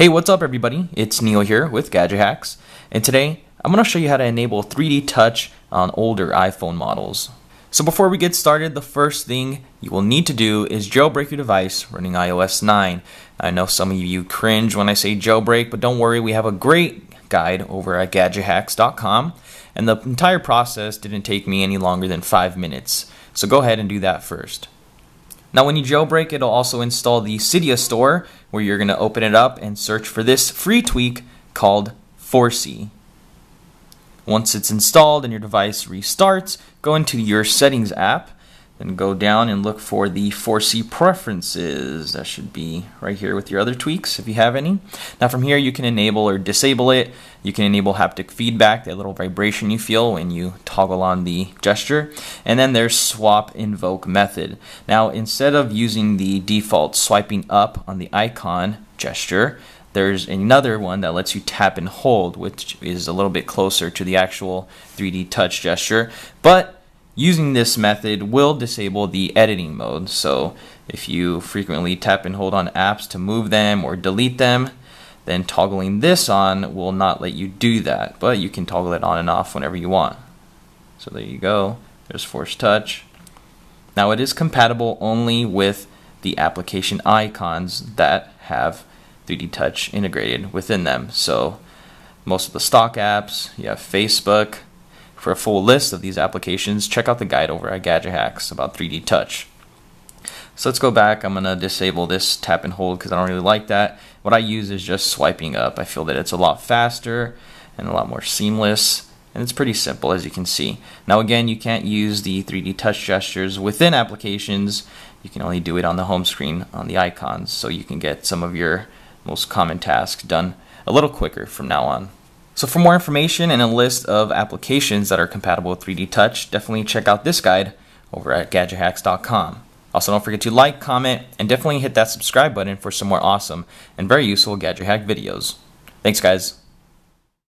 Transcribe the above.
Hey, what's up everybody? It's Neil here with Gadget Hacks, and today I'm going to show you how to enable 3D Touch on older iPhone models. So before we get started, the first thing you will need to do is jailbreak your device running iOS 9. I know some of you cringe when I say jailbreak, but don't worry, we have a great guide over at gadgethacks.com, and the entire process didn't take me any longer than 5 minutes. So go ahead and do that first. Now when you jailbreak, it'll also install the Cydia store where you're going to open it up and search for this free tweak called Forcy. Once it's installed and your device restarts, go into your settings app then go down and look for the Forcy preferences. That should be right here with your other tweaks if you have any. Now from here you can enable or disable it. You can enable haptic feedback, that little vibration you feel when you toggle on the gesture. And then there's swap invoke method. Now instead of using the default swiping up on the icon gesture, there's another one that lets you tap and hold, which is a little bit closer to the actual 3D touch gesture. But Using this method will disable the editing mode. So if you frequently tap and hold on apps to move them or delete them, then toggling this on will not let you do that. But you can toggle it on and off whenever you want. So there you go. There's Force Touch. Now it is compatible only with the application icons that have 3D Touch integrated within them. So most of the stock apps, you have Facebook, for a full list of these applications, check out the guide over at Gadget Hacks about 3D Touch. So let's go back. I'm going to disable this tap and hold because I don't really like that. What I use is just swiping up. I feel that it's a lot faster and a lot more seamless and it's pretty simple as you can see. Now again, you can't use the 3D touch gestures within applications. You can only do it on the home screen on the icons so you can get some of your most common tasks done a little quicker from now on. So for more information and a list of applications that are compatible with 3D Touch, definitely check out this guide over at gadgethacks.com. Also, don't forget to like, comment, and definitely hit that subscribe button for some more awesome and very useful Gadget Hack videos. Thanks, guys.